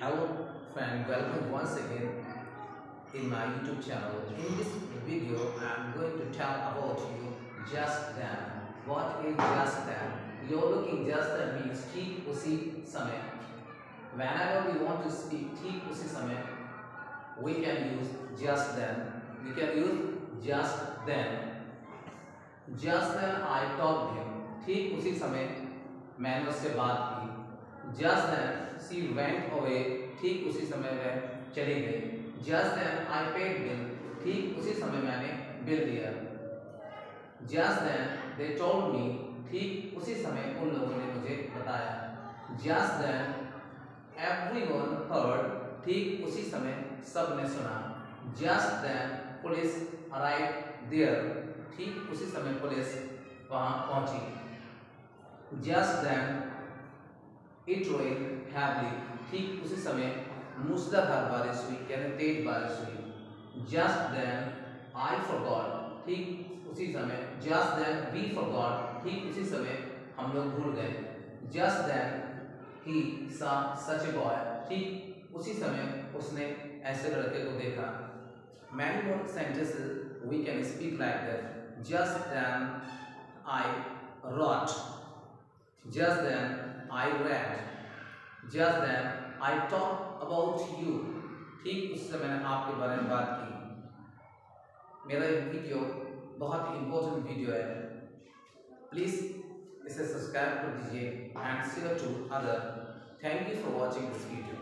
Hello friend, welcome once again in my YouTube channel. In this video, I am going to tell about you just then. What is just then? You're looking just then means ठीक उसी समय. Whenever we want to speak ठीक उसी समय, we can use just then. We can use just then. Just then I talked him. ठीक उसी समय मैंने उससे बात की Just then she went away ठीक उसी समय वह चली गई just then I paid bill ठीक उसी समय मैंने बिल दिया। Just then they told me ठीक उसी समय उन लोगों ने मुझे बताया। जस्ट देन एवरीवन हर्ड ठीक उसी समय सबने सुना। Just then police arrive there ठीक उसी समय पुलिस वहाँ पहुँची। Just then it rain heavily ठीक उसी समय मूसलाधार बारिश हुई, यानी तेज बारिश हुई। जस्ट देन आई फॉरगॉट ठीक उसी समय जस्ट देन वी फॉरगॉट ठीक उसी समय हम लोग भूल गए। जस्ट देन ही सा सच ए बॉय ठीक उसी समय उसने ऐसे लड़के को देखा। Many more sentences we can speak like that just then I wrote just then I read. Just then I talked about you. ठीक उससे मैंने आपके बारे में बात की मेरा ये वीडियो, बहुत ही इम्पोर्टेंट वीडियो है प्लीज़ इसे सब्सक्राइब कर दीजिए and share to other thank you for watching this video